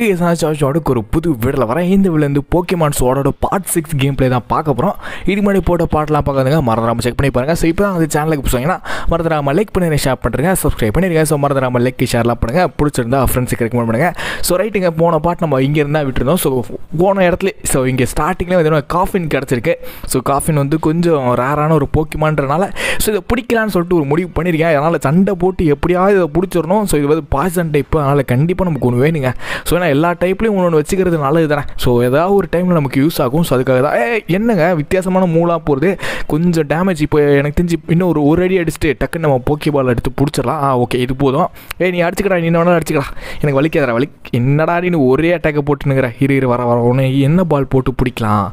Okay சாச்சோடக்கு ஒரு புது வீடில் வரேன். இந்த விழுந்து போக்கிமான் சோடோட பார்ட் சிக்ஸ் கேம் பிளே தான் பார்க்க போகிறோம் இது முன்னாடி போட்ட பாட்டெலாம் பார்க்காதுங்க. மறந்துடாமல் செக் பண்ணி பாருங்கள் ஸோ இப்போ தான் அந்த சேனலுக்கு போனீங்கன்னா மறந்துடாமல் லைக் பண்ணி ஷேர் பண்ணுறேங்க சப்ஸ்கிரைப் பண்ணியிருக்கேன் ஸோ மறந்துடாமல் லைக் ஷேர்லாம் பண்ணுங்கள் பிடிச்சிருந்தா ஃப்ரெண்ட்ஸுக்கு ரெக்கமெண்ட் பண்ணுங்கள் ஸோ ரைட்டுங்க போன பாட்டு நம்ம இங்கே இருந்தால் விட்டுருந்தோம். ஸோ போன இடத்துல ஸோ இங்கே ஸ்டார்டிங்கில் வந்து காஃபின் கிடச்சிருக்கு. ஸோ காஃபின் வந்து கொஞ்சம் ரேரான ஒரு போக்கிமான்றனால ஸோ இதை பிடிக்கலான்னு சொல்லிட்டு ஒரு முடிவு பண்ணியிருக்கேன். அதனால் சண்டை போட்டு எப்படியாவது இதை பிடிச்சிடணும். ஸோ இது வந்து பாய்சன் டைப்பு அதனால் கண்டிப்பாக நமக்கு ஒன்று வேணுங்க. ஸோ ஏன்னா எல்லா டைப்லையும் ஒன்று ஒன்று வச்சுக்கிறது நல்லது தானே? ஸோ ஏதாவது ஒரு டைமில் நமக்கு யூஸ் ஆகும். ஸோ அதுக்காக தான் என்னங்க? வித்தியாசமான மூலாக போகிறது கொஞ்சம் டேமேஜ் இப்போ எனக்கு தெரிஞ்சு இன்னும் ஒரு ஒரு அடி அடிச்சுட்டு டக்குன்னு நம்ம போக்கி பால் எடுத்து பிடிச்சிடலாம். ஆ ஓகே இது போதும். ஏ நீ அடிச்சுக்கடா நீ என்ன வேணாலும் அடிச்சுக்கடா. எனக்கு வலிக்காதரா வலி. என்னடா நீ ஒரே அட்டாக்கை போட்டுனுங்கிற இரு இரு வர வர. உன்னை என்ன பால் போட்டு பிடிக்கலாம்?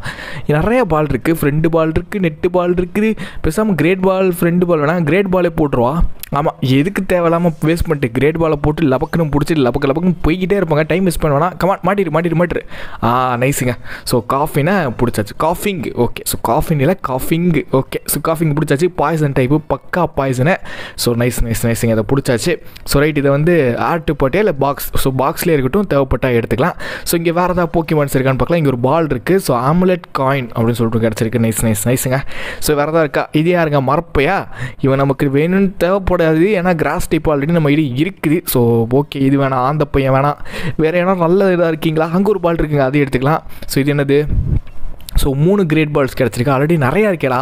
நிறைய பால் இருக்குது ஃப்ரெண்டு பால் இருக்குது நெட்டு பால் இருக்குது. பேசாமல் கிரேட் பால் ஃப்ரெண்டு பால் வேணால் கிரேட் பாலே போட்டுருவா. ஆமாம் எதுக்கு தேவையில்லாமல் வேஸ்ட் பண்ணிட்டு கிரேட் பாலை போட்டு லபக்குன்னு பிடிச்சி லபக்கு லபக்குன்னு போய்கிட்டே இருப்பாங்க. டைம் வேஸ்ட் பண்ண வேணாம் கமா மாட்டிரு மாட்டிரு மாட்டிரு. ஆ நைஸுங்க ஸோ காஃபினா பிடிச்சாச்சு. காஃபிங் ஓகே ஸோ காஃபின் இல்லை காஃபிங் ஓகே ஸோ காஃபிங் பிடிச்சாச்சு. பாய்சன் டைப்பு பக்கா பாய்சனு ஸோ நைஸ் நைஸ் நைஸுங்க அதை பிடிச்சாச்சு. ஸோ ரைட் இதை வந்து ஆர்ட்டு போட்டே இல்லை பாக்ஸ் ஸோ பாக்ஸ்லேயே இருக்கட்டும் தேவைப்பட்டால் எடுத்துக்கலாம். ஸோ இங்கே வேறு ஏதாவது போக்கிமான்ஸ் இருக்கான்னு பார்க்கலாம். இங்கே ஒரு பால் இருக்குது ஸோ ஆம்லெட் காயின் அப்படின்னு சொல்லிட்டு கிடச்சிருக்கு. நைஸ் நைஸ் நைஸுங்க ஸோ வேறு ஏதாவது இருக்கா? இது யாருங்க? மறப்பையா இவன் நமக்கு வேணும்னு தேவைப்படாது ஏன்னா கிராஸ் டைப் ஆல்ரெடி நம்ம இது இருக்குது. ஸோ ஓகே இது வேணாம். ஆந்த பையன் வேணாம். வேறு ஏன்னா நல்ல இதாக இருக்கீங்களா? அங்கே ஒரு பால் இருக்குங்க அது எடுத்துக்கலாம். ஸோ இது என்னது? ஸோ மூணு கிரேட் பால்ஸ் கிடச்சிருக்கு. ஆல்ரெடி நிறையா இருக்கேடா.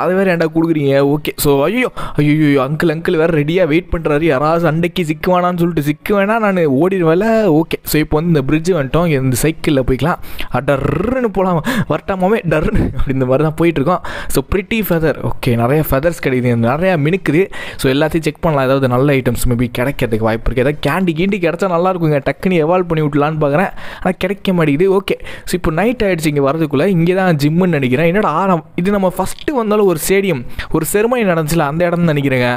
அதை வேறு ஏன்டா கொடுக்குறீங்க? ஓகே ஸோ ஐயோ ஐயோ அங்கிள் அங்கிள் வேறு ரெடியாக வெயிட் பண்ணுறாரு யாராவது சண்டைக்கு சிக்குவானான்னு சொல்லிட்டு சிக்கு வேணா நான் ஓடிடுவேல ஓகே ஸோ இப்போ வந்து இந்த பிரிட்ஜ் வந்துட்டோம். இந்த சைக்கிளில் போய்க்கலாம். டர்ன்னு போகலாம் வரட்டாமே டர்ன்னு அப்படி இந்த மாதிரி தான் போயிட்டுருக்கோம். ஸோ ப்ரிட்டி ஃபெதர் ஓகே நிறைய ஃபெதர்ஸ் கிடைக்குது. நிறையா மினுக்குது. ஸோ எல்லாத்தையும் செக் பண்ணலாம். ஏதாவது நல்ல ஐட்டம்ஸ் மேபி கிடைக்கிறதுக்கு வாய்ப்பு இருக்குது ஏதாவது கேண்டி கீண்டி கிடச்சா நல்லா இருக்குங்க. டக்குன்னு எவால்வ் பண்ணி விட்லான்னு பார்க்குறேன் ஆனால் கிடைக்க மாட்டேங்குது. ஓகே ஸோ இப்போ நைட் ஆகிடுச்சு இங்கே வரதுக்குள்ளே இங்கே தான் ஜிம்முன்னு நினைக்கிறேன். என்னடா ஆரம் இது நம்ம ஃபஸ்ட்டு வந்தாலும் ஒரு ஸ்டேடியம் ஒரு செருமனி நடந்துச்சுல அந்த இடம்னு நினைக்கிறேங்க.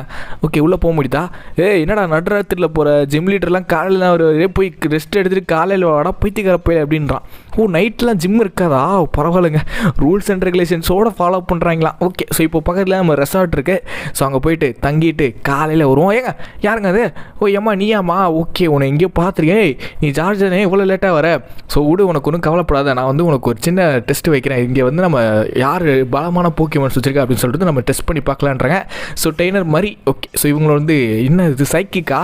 ஓகே உள்ளே போக முடியுதா? ஏ என்னடா நடுராத்திரியில் போகிற ஜிம் லீடர்லாம் காலையில் ஒரு போய் ரெஸ்ட் எடுத்துகிட்டு காலையில் வாடா பைத்தியக்கார போய் அப்படின்றான். ஓ நைட்லாம் ஜிம் இருக்காதா? பரவாயில்லைங்க. ரூல்ஸ் அண்ட் ரெகுலேஷன்ஸோடு ஃபாலோ பண்ணுறாங்களா ஓகே ஸோ இப்போ பக்கத்தில் நம்ம ரெசார்ட் இருக்குது ஸோ அங்கே போயிட்டு தங்கிட்டு காலையில் வருவோம். ஏங்க யாருங்க அது? ஓ ஏம்மா நீயாம்மா? ஓகே உன்னை எங்கேயோ பார்த்துருக்கேன் நீ ஜார்ஜனே இவ்வளோ லேட்டாக வர? ஸோ விடு உனக்கு ஒன்றும் கவலைப்படாத. நான் வந்து உனக்கு ஒரு சின்ன டெஸ்ட் வைக்கிறேன். இங்கே வந்து நம்ம யார் பலமான போக்கியமன்ஸ் வச்சுருக்கா அப்படின்னு சொல்லிட்டு நம்ம டெஸ்ட் பண்ணி பார்க்கலான்றாங்க. ஸோ ட்ரெயினர் மாதிரி ஓகே ஸோ இவங்கள வந்து என்ன இது சைக்கிக்கா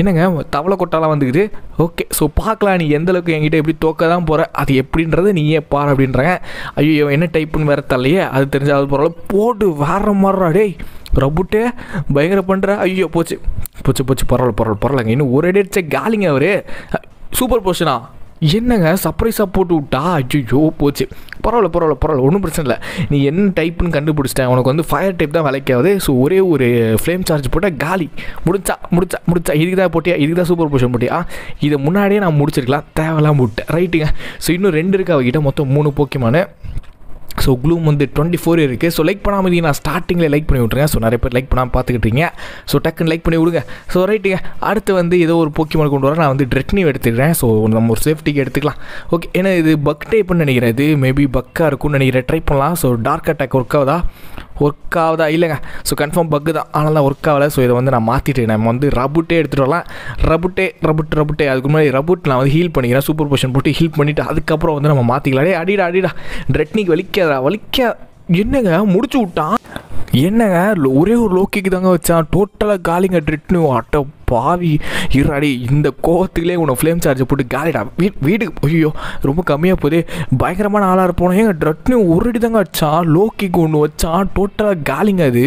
என்னங்க தவளை கொட்டாலாம் வந்துக்குது. ஓகே ஸோ பார்க்கலாம் நீ எந்த அளவுக்கு என்கிட்ட எப்படி தோக்க தான் போகிற அது எப்படின்றது நீயே பாரு அப்படின்றாங்க. ஐயோ என்ன டைப்புன்னு வேறு தரலையே. அது தெரிஞ்சால் பரவாயில்ல. போட்டு வேற மாதிரிடா டேய். ரபுட்டே பயங்கர பண்ணுற ஐயோ போச்சு. போச்சு போச்சு. பரவாயில்ல பரவாயில்ல பரவாயில்லங்க. இன்னும் ஒரு அடி அடிச்ச காலிங்க அவர். சூப்பர் போஷனா என்னங்க சர்ப்ரைஸாக போட்டு விட்டா? ஐயோ போச்சு. பரவாயில்ல பரவாயில்ல பரவாயில்ல ஒன்றும் பிரச்சனை இல்லை. நீ என்ன டைப்புன்னு கண்டுபிடிச்சிட்டேன் உனக்கு வந்து ஃபயர் டைப் தான் விளைக்காது. ஸோ ஒரே ஒரு ஃப்ளேம் சார்ஜ் போட்டால் காலி. முடிச்சா முடிச்சா முடிச்சா. இதுக்கு தான் போட்டியா? இதுக்கு தான் சூப்பர் போஷன் போட்டியா? இதை முன்னாடியே நான் முடிச்சிருக்கலாம். தேவையில்லாம விட்டேன். ரைட்டுங்க ஸோ இன்னும் ரெண்டு இருக்கு அவகிட்ட. மொத்தம் மூணு போக்கியமான ஸோ க்ளூம் வந்து டுவெண்ட்டி ஃபோர் இருக்குது ஸோ லைக் பண்ணாமல் நான் ஸ்டார்டிங்கில் லைக் பண்ணி விட்ருங்க ஸோ நிறைய பேர் லைக் பண்ணாமல் பார்த்துக்கிட்டீங்க. ஸோ டக்குன்னு லைக் பண்ணி விடுங்க. ஸோ ரைட்டுங்க அடுத்து வந்து ஏதோ ஒரு போக்கிமான் கொண்டு வர நான் வந்து ட்ரெட்னி எடுத்துக்கிறேன். ஸோ நம்ம ஒரு சேஃப்டிக்கு எடுத்துக்கலாம். ஓகே ஏன்னா இது பக் டைப்புன்னு நினைக்கிறேன். இது மேபி பக்காக இருக்கும்னு நினைக்கிறேன். ட்ரை பண்ணலாம். ஸோ டார்க் அட்டாக் ஒர்க் ஆகுதா? ஒர்க் ஆகுதா இல்லைங்க. ஸோ கன்ஃபார்ம் பக்கு தான். ஆனால் தான் ஒர்க் ஆகலை ஸோ இதை வந்து நான் மாற்றிட்டு நம்ம வந்து ரபுட்டே எடுத்துகிட்டு வரலாம். ரபுட்டே ரபுட் ரபுட்டே அதுக்கு முன்னாடி ரபுட் நான் வந்து ஹீல் பண்ணிக்கிறேன். சூப்பர் பொஷன் போட்டு ஹீல் பண்ணிவிட்டு அதுக்கப்புறம் வந்து நம்ம மாற்றிக்கலாம் டே அடிடா அடிடா. ட்ரெட்னிக்கு வலிக்காதா வலிக்க என்னங்க? முடிச்சு விட்டான்? என்னங்க? ஒரே ஒரு லோக்கிக்கு தாங்க வச்சான். டோட்டலாக காலிங்க ட்ரிட்னு அட்ட பாவி இருடாடி இந்த கோவத்துலேயே உன்னை ஃப்ளேம் சார்ஜ் போட்டு காலிடா. வீ வீட்டுக்கு ஐயோ ரொம்ப கம்மியாக போதே. பயங்கரமான ஆளாக இருப்போம். ஏங்க ட்ரட்னு ஒரு அடி தாங்க வச்சான் லோக்கிக்கு ஒன்று வச்சான் டோட்டலாக காலிங்க அது.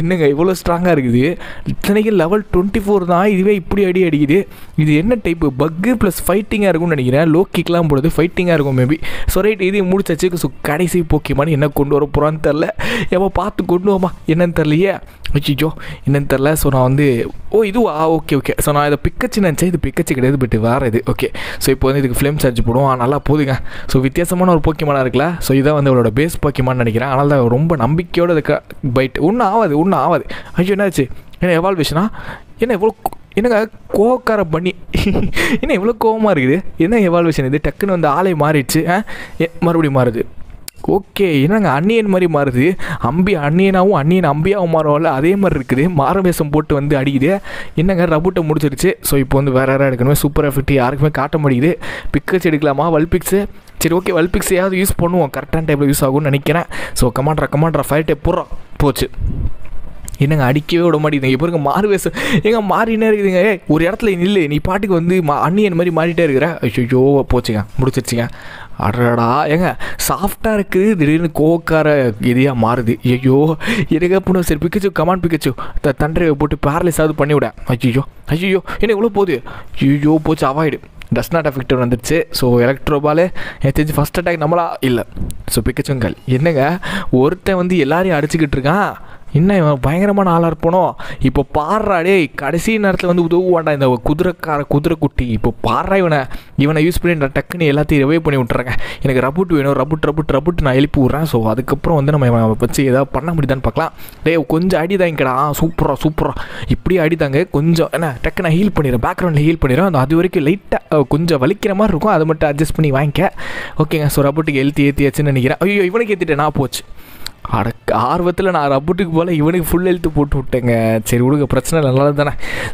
என்னங்க இவ்வளோ ஸ்ட்ராங்காக இருக்குது? இத்தனைக்கு லெவல் டுவெண்ட்டி ஃபோர் தான் இதுவே இப்படி அடி அடிக்குது. இது என்ன டைப்பு பக்கு ப்ளஸ் ஃபைட்டிங்காக இருக்கும்னு நினைக்கிறேன். லோக்கிக்கெலாம் போடுறது ஃபைட்டிங்காக இருக்கும் மேபி ஸோ ரைட் முடிச்சாச்சு. ஸோ கடைசி போக்கியமான என்ன கொண்டு வர போகிறான்னு தெரில ஏமா பார்த்து கொண்டு வாமா என்னன்னு தெரிலையே அச்சிச்சோ என்னன்னு தெரில ஸோ நான் வந்து ஓ இதுவா? ஓகே ஓகே ஸோ நான் இதை பிக்கச்சு நினச்சேன். இது பிக்கச்சு கிடையாது பட் வேறு இது. ஓகே ஸோ இப்போ வந்து இதுக்கு ஃப்ளேம் சார்ஜ் போடுவோம். நல்லா போதுங்க. ஸோ வித்தியாசமான ஒரு போக்கியமானா இருக்குல்ல. ஸோ இதான் வந்து அவளோட பேஸ் போக்கியமான்னு நினைக்கிறேன். அதனால தான் ரொம்ப நம்பிக்கையோடு இருக்க பைட் ஒன்றும் ஆகாது ஒன்றும் ஆகாது ஐயோ என்னாச்சு? என்ன எவால்வேஷனா என்ன எவ்வளோ என்னங்க? கோவக்கார பண்ணி என்ன இவ்வளோ கோவமாக இருக்குது? என்ன எவால்வேஷன் இது? டக்குன்னு வந்து ஆலை மாறிடுச்சு. மறுபடியும் மாறுது. ஓகே என்னங்க அன்னியன் மாதிரி மாறுது. அம்பி அன்னியனாகவும் அன்னியன் அம்பியாகவும் மாறும்ல அதே மாதிரி இருக்குது. மாரவேஷம் போட்டு வந்து அடிக்குது. என்னங்க ரபுட்டை முடிச்சிருச்சு. ஸோ இப்போ வந்து வேறு யாராவது எடுக்கணுமே சூப்பர் எஃபெக்ட் யாருக்குமே காட்ட முடியுது பிக்கர்ஸ் எடுக்கலாமா? வல்பிக்ஸு சரி ஓகே வல்பிக்ஸையாவது யூஸ் பண்ணுவோம். கரெக்டான டைமில் யூஸ் ஆகும்னு நினைக்கிறேன். ஸோ கமாண்ட்ரா கமாண்ட்ரா ஃபைவ் டே போடுறோம். போச்சு. என்னங்க அடிக்கவே விட மாட்டேங்குது. இப்போ இருக்க மாறு வேஷம். ஏங்க மாறினே இருக்குதுங்க. ஒரு இடத்துல நில்லு. நீ பாட்டுக்கு வந்து மா அன்னியன் மாதிரி மாறிட்டே இருக்கிற. ஐயோ போச்சுங்க முடிச்சிருச்சுங்க. அடடா. ஏங்க சாஃப்டாக இருக்குது திடீர்னு கோக்கார இதையாக மாறுது. ஐயோ எனக்கு அப்புறம் சரி Pikachu come on Pikachu. The Thandarai போட்டு பேரலைஸாவது பண்ணி ஐயோ ஐயோ என்ன இவ்வளோ போகுது? ஐயோ போச்சு அவாய்டு டஸ் நாட் எஃபெக்ட் வந்துடுச்சு ஸோ எலக்ட்ரோபாலே எனக்கு தெரிஞ்சு ஃபஸ்ட் அட்டாக் நம்மளா? இல்லை. ஸோ பிக்கச்சுங்கல் என்னங்க? ஒருத்தன் வந்து எல்லாரையும் அடிச்சுக்கிட்டு இருக்கான். என்ன இவன் பயங்கரமான ஆளாக இருப்பானோ? இப்போ பாடுறாடே கடைசி நேரத்தில் வந்து உதவுவாண்டா இந்த குதிரைக்கார குதிரை குட்டி இப்போ பாடுறா இவனை. இவனை யூஸ் பண்ணி நான் டக்குன்னு எல்லாத்தையும் ரிவைவ் பண்ணி விட்டுறேங்க. எனக்கு ரபுட் வேணும் ரபுட் ரபுட் ரபுட் நான் எழுப்பி விட்றேன். ஸோ அதுக்கப்புறம் வந்து நம்ம வச்சு ஏதாவது பண்ண முடியுதான்னு பார்க்கலாம். டேய் கொஞ்சம் அடி தாங்கிக்கடா. சூப்பராக சூப்பராக இப்படியே அடிதாங்க கொஞ்சம் என்ன டக்கு நான் ஹீல் பண்ணிடுறேன் பேக்ரவுண்டில் ஹீல் பண்ணிடுறேன் அந்த அது வரைக்கும் லைட்டாக கொஞ்சம் வலிக்கிற மாதிரி இருக்கும். அதை மட்டும் அட்ஜஸ்ட் பண்ணி வாங்கிக்க. ஓகேங்க ஸோ ரபுட்டுக்கு எழுத்தி ஏற்றியாச்சுன்னு நினைக்கிறேன். ஐயோ இவனுக்கு ஏற்றிட்டேன் நான் போச்சு. அட ஆர்வத்தில் நான் ரப்புட்டுக்கு போல் இவனுக்கு ஃபுல் ஹெல்த்து போட்டு விட்டேங்க. சரி விடுங்க பிரச்சனை இல்லை, நல்லது தானே.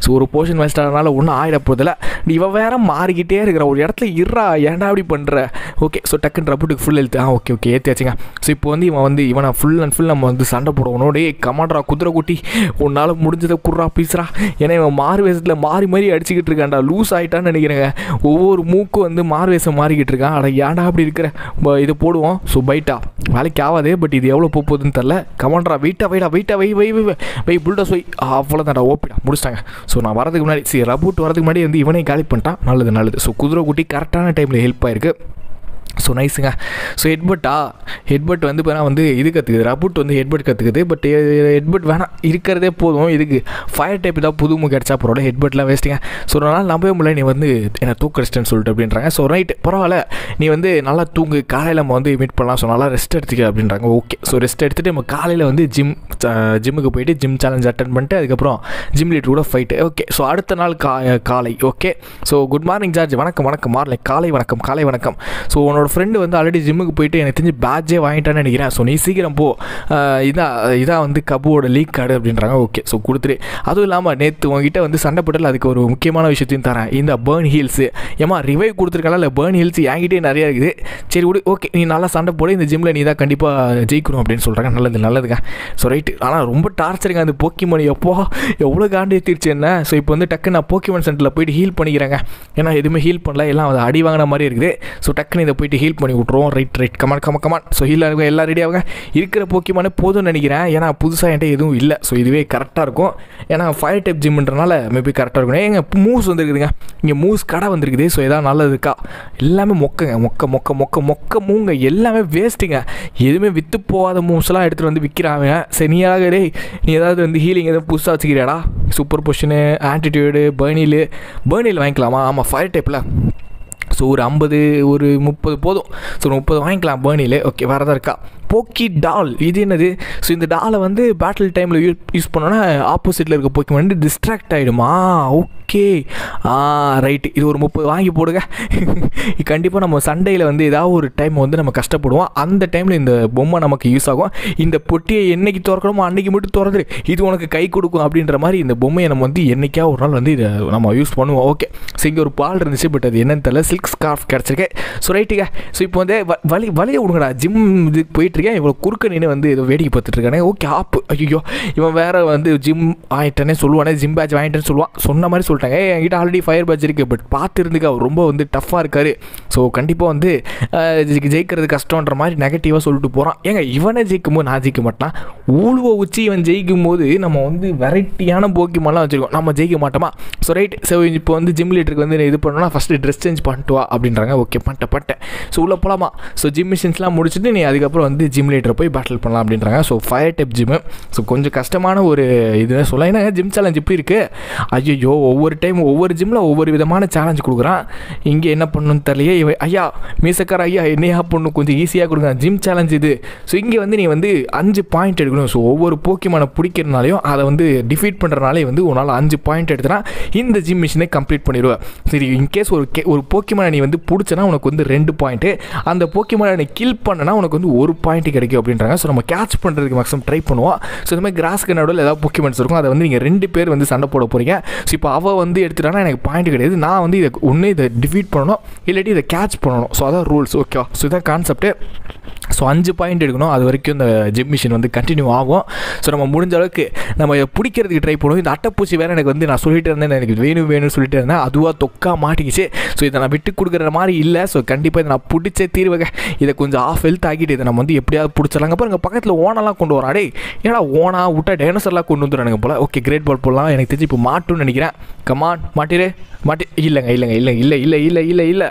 ஸோ ஒரு போர்ஷன் வேஸ்ட் ஆனால ஒன்றும் ஆகிட போதில்ல இவன் வேற மாறிக்கிட்டே இருக்கிற ஒரு இடத்துல இருறா ஏன்டா அப்படி பண்ணுற ஓகே ஸோ டக்குன்னு ரப்புட்டுக்கு ஃபுல் ஹெல்த் ஆ ஓகே ஓகே ஏற்றியாச்சுங்க ஸோ இப்போ வந்து இவன் வந்து இவனை ஃபுல் அண்ட் ஃபுல் நம்ம வந்து சண்டை போடுவோம். டேய் கமாண்டரா குதிரை குட்டி உன்னால் முடிஞ்சதை குட்றா பீசுறா. ஏன்னா இவன் மாறு வேஷத்தில் மாறி மாறி அடிச்சுக்கிட்டு இருக்கான்டா லூஸ் ஆகிட்டான்னு நினைக்கிறேங்க. ஒவ்வொரு மூக்கும் வந்து மாறு வேஷம் மாறிக்கிட்டு இருக்கான். அட ஏன்டா அப்படி இருக்கிற? ப- போடுவோம். ஸோ பைட்டா வேலைக்கு ஆகாதே பட் இது எவ்வளோ போக போகுதுன்னு தெரில கமாண்டரா வெயிட்டா வைடா வெயிட்டா வை வை வை வை வை புல்டோஸ் வை அவ்வளோதான்டா ஓப்பிடா முடிச்சிட்டாங்க. ஸோ நான் வரதுக்கு முன்னாடி சரி ரபூட் வரதுக்கு முன்னாடி வந்து இவனே காலி பண்ணிட்டான். நல்லது நல்லது. ஸோ குதிரை குட்டி கரெக்டான டைமில் ஹெல்ப் ஆயிருக்கு. ஸோ நைஸுங்க ஸோ ஹெட்பட்டா ஹெட்பட் வந்து இப்போ வந்து இது கற்றுக்குது ரபுட் வந்து ஹெட்பட் கற்றுக்குது பட் ஹெட்பட் வேணாம். இருக்கிறதே போதும். இதுக்கு ஃபயர் டைப் ஏதாவது புது மூக்கு கிடச்சா பரவாயில்ல. ஹெட்பட்லாம் வேஸ்ட்டுங்க ஸோ ஒரு நாள் நம்பவே முடியல. நீ வந்து என்னை தூக்கடிச்சிட்டேன்னு சொல்லிட்டு அப்படின்றாங்க. ஸோ ரைட் பரவாயில்ல. நீ வந்து நல்லா தூங்கு. காலையில் நம்ம வந்து மீட் பண்ணலாம். ஸோ நல்லா ரெஸ்ட் எடுத்துக்க அப்படின்றாங்க. ஓகே ஸோ ரெஸ்ட் எடுத்துகிட்டு நம்ம காலையில் வந்து ஜிம் ஜிம்முக்கு போயிட்டு ஜிம் சேலஞ்ச் அட்டன் பண்ணிட்டு அதுக்கப்புறம் ஜிம் லீட் கூட ஃபைட்டு ஓகே ஸோ அடுத்த நாள் கா காலை. Okay so good morning George. வணக்கம் வணக்கம். மார்னிங் காலை வணக்கம் காலை வணக்கம். ஸோ உன்னோட ஃப்ரெண்டு வந்து ஆல்ரெடி ஜிம்முக்கு போயிட்டு எனக்கு தெரிஞ்சு பேட்ஜே வாங்கிட்டான்னு நினைக்கிறேன். ஸோ நீ சீக்கிரம் போ. இதான் இதான் வந்து கபுவோட லீக் கார்டு அப்படின்றாங்க. ஓகே ஸோ கொடுத்துரு அதுவும் இல்லாமல் நேற்று உங்ககிட்ட வந்து சண்டை போட்டல அதுக்கு ஒரு முக்கியமான விஷயத்தையும் தரேன். இந்த பேர்ன் ஹீல்ஸு ஏமா ரிவைவ் கொடுத்துருக்கல இல்லை பேர்ன் ஹீல்ஸ் என்கிட்டே நிறையா இருக்குது. சரி விடு ஓகே நீ நல்லா சண்டை போட இந்த ஜிம்மில் நீ தான் கண்டிப்பாக ஜெயிக்கணும் அப்படின்னு சொல்கிறாங்க நல்லது நல்லதுங்க. ஸோ ரைட்டு ஆனால் ரொம்ப டார்ச்சருங்க அந்த போக்கிமோன் எப்போ எவ்வளோ காண்டி ஏற்றிருச்சு என்ன? ஸோ இப்போ வந்து டக்கு நான் போக்கிமோன் சென்டரில் போயிட்டு ஹீல் பண்ணிக்கிறேங்க. ஏன்னா எதுவுமே ஹீல் பண்ணல. எல்லாம் அது அடி வாங்கின மாதிரி இருக்குது. ஸோ டக்குன்னு இதை போயிட்டு ஹீல் பண்ணி விட்ருவோம் right right come on come come on so heal ஆகுங்க எல்லாம் ரெடி ஆகுங்க இருக்கிற போக்கிமானே போதும்னு நினைக்கிறேன். ஏன்னா புதுசாக என்கிட்ட எதுவும் இல்லை. ஸோ இதுவே கரெக்டாக இருக்கும். ஏன்னா ஃபயர் டைப் ஜிம்ன்றனால மேபி கரெக்டாக இருக்கும். ஏங்க மூவ்ஸ் வந்துருக்குதுங்க. இங்கே மூவ்ஸ் கடை வந்திருக்குது. ஸோ எதாவது நல்லது இருக்கா எல்லாமே மொக்கங்க. மொக்க மொக்க மொக்க மொக்க மூங்க. எல்லாமே வேஸ்ட்டுங்க எதுவுமே விற்று போகாத மூவ்ஸ்லாம் எடுத்துகிட்டு வந்து விற்கிறாங்க சரி டே டேய் நீ ஏதாவது வந்து ஹீலிங் எதாவது புதுசாக வச்சுக்கிறியாடா? சூப்பர் பொஷனு ஆன்டிடியூடு பேர்னிலு பேர்னில் வாங்கிக்கலாமா? ஆமாம் ஃபயர் டைப்பில் ஸோ ஒரு ஐம்பது ஒரு முப்பது போதும். ஸோ முப்பது வாங்கிக்கலாம் பேர்னிலே ஓகே வேறு எதாவது இருக்கா? போக்கி டால் இது என்னது? ஸோ இந்த டாலை வந்து பேட்டில் டைமில் யூ யூஸ் பண்ணோன்னா ஆப்போசிட்டில் இருக்க போக்கி வந்து டிஸ்ட்ராக்ட் ஆகிடுமா ஓகே ஆ ரைட்டு இது ஒரு முப்பது வாங்கி போடுங்க. கண்டிப்பாக நம்ம சண்டையில் வந்து ஏதாவது ஒரு டைம் வந்து நம்ம கஷ்டப்படுவோம். அந்த டைமில் இந்த பொம்மை நமக்கு யூஸ் ஆகும். இந்த பொட்டியை என்னைக்கு திறக்கணுமோ அன்றைக்கி மட்டும் திறந்துரு. இது உனக்கு கை கொடுக்கும் அப்படின்ற மாதிரி இந்த பொம்மையை நம்ம வந்து என்றைக்கா ஒரு நாள் வந்து இதை நம்ம யூஸ் பண்ணுவோம். ஓகே ஸோ இங்கே ஒரு பால் இருந்துச்சு பட் அது என்னன்னு தெரியல. சில்க் ஸ்கார்ஃப் கிடச்சிருக்கு. ஸோ ரைட்டுங்க ஸோ இப்போ வந்து வ- வலி வலியை விடுங்கடா ஜிம் இது இருக்கேன் இவ்வளோ குறுக்க நின்று வந்து ஏதோ வேடிக்கை பார்த்துட்டு இருக்கானே. ஓகே ஆப்பு. ஐயோ இவன் வேறு வந்து ஜிம் வாங்கிட்டேனே சொல்லுவானே ஜிம் பேட்ச் வாங்கிட்டேன்னு சொல்லுவான் சொன்ன மாதிரி சொல்லிட்டாங்க. ஏ என்கிட்ட ஆல்ரெடி ஃபயர் பேட்ச் இருக்குது பட் பார்த்துருந்துக்கு அவர் ரொம்ப வந்து டஃப்பாக இருக்கார். ஸோ கண்டிப்பாக வந்து ஜெயிக்கிறது கஷ்டன்ற மாதிரி நெகட்டிவாக சொல்லிட்டு போகிறான் ஏங்க இவனே ஜெயிக்கும் போது நான் ஜெயிக்க மாட்டான்? ஊழுவை உச்சி இவன் ஜெயிக்கும் போது நம்ம வந்து வெரைட்டியான போக்கிமெல்லாம் வச்சுருக்கோம். நம்ம ஜெயிக்க மாட்டோமா? ஸோ ரைட் ஸோ இப்போ வந்து ஜிம் லீட்டருக்கு வந்து இது பண்ணோம்னா ஃபஸ்ட்டு ட்ரெஸ் சேஞ்ச் பண்ணிட்டு வா அப்படின்றாங்க. ஓகே பண்ணிட்டேன் பண்ணிட்டேன். ஸோ உள்ளே போகலாமா ஸோ ஜிம் மிஷின்ஸ்லாம் முடிச்சுட்டு நீ அதுக்கப்புறம் வந்து ஜிம்லேட்டர் போய் பேட்டில் பண்ணலாம் அப்படின்றாங்க. So fire type gym so கொஞ்சம் கஷ்டமான ஒரு இதுன்னு சொல்லலாம் ஏன்னா ஜிம் சேலஞ்ச் இப்படி இருக்குது ஐயோ ஒவ்வொரு டைம் ஒவ்வொரு ஜிம்மில் ஒவ்வொரு விதமான சேலஞ்ச் கொடுக்குறான். இங்கே என்ன பண்ணணும்னு தெரியலையே. இவன் ஐயா மீசக்கார ஐயா என்னையா பண்ணணும் கொஞ்சம் ஈஸியாக கொடுங்க. ஜிம் சேலஞ்ச் இது. ஸோ இங்கே வந்து நீ வந்து அஞ்சு பாயிண்ட் எடுக்கணும். ஸோ ஒவ்வொரு போக்கிமான பிடிக்கிறனாலையும் அதை வந்து டிஃபீட் பண்ணுறனாலே வந்து உன்னால் அஞ்சு பாயிண்ட் எடுத்துனா இந்த ஜிம் மிஷினை கம்ப்ளீட் பண்ணிடுவேன் சரி இன்கேஸ் ஒரு கே ஒரு போக்கிமான நீ வந்து பிடிச்சனா உனக்கு வந்து ரெண்டு பாயிண்ட்டு அந்த போக்கிமான நீ கில் பண்ணனா உனக்கு வந்து ஒரு பாயிண்ட் பாயிண்ட் கிடைக்கும் அப்படின்றாங்க. ஸோ நம்ம கேட்ச் பண்ணுறதுக்கு மேக்ஸிமம் ட்ரை பண்ணுவோம். ஸோ இந்த மாதிரி கிராஸ்க்கு நடுவில் ஏதாவது போக்கிமெண்ட்ஸ் இருக்கும். அதை வந்து நீங்கள் ரெண்டு பேர் வந்து சண்டை போட போகிறீங்க ஸோ இப்போ அவள் வந்து எடுத்துட்டானா எனக்கு பாயிண்ட் கிடையாது. நான் வந்து இதை ஒன்று இதை டிஃபீட் பண்ணணும். இல்லாட்டி இதை கேட்ச் பண்ணணும். ஸோ அதான் ரூல்ஸ் ஓகே ஸோ இதான் கான்செப்ட்டு ஸோ அஞ்சு பாயிண்ட் எடுக்கணும். அது வரைக்கும் இந்த ஜிம் மிஷின் வந்து கண்டினியூ ஆகும். ஸோ நம்ம முடிஞ்ச அளவுக்கு நம்ம பிடிக்கிறதுக்கு ட்ரை பண்ணுவோம். இந்த அட்டைப்பூச்சி வேறு எனக்கு வந்து நான் சொல்லிட்டு இருந்தேன் எனக்கு வேணும் வேணும்னு சொல்லிட்டு இருந்தேன். அதுவாக தொக்கா மாட்டிக்கிச்சு. ஸோ இதை நான் விட்டு கொடுக்குற மாதிரி இல்லை. ஸோ கண்டிப்பாக இதை நான் பிடிச்ச தீர்வுக இதை கொஞ்சம் ஆஃப் ஹெல்த் ஆகிட்டு இதை நம்ம வந்து எப்படியாவது பிடிச்சிடலாங்க. பாருங்க பக்கத்தில் ஓனெல்லாம் கொண்டு வரா அடே ஏன்னா ஓனா விட்டா டைனோசர்லாம் கொண்டு வந்துடுறானுங்க போல. ஓகே கிரேட் பால் போடலாம். எனக்கு தெரிஞ்சு இப்போ மாட்டுன்னு நினைக்கிறேன். கமான் மாட்டிரு. மாட்டி இல்லைங்க இல்லைங்க இல்லை இல்லை இல்லை இல்லை இல்லை இல்லை.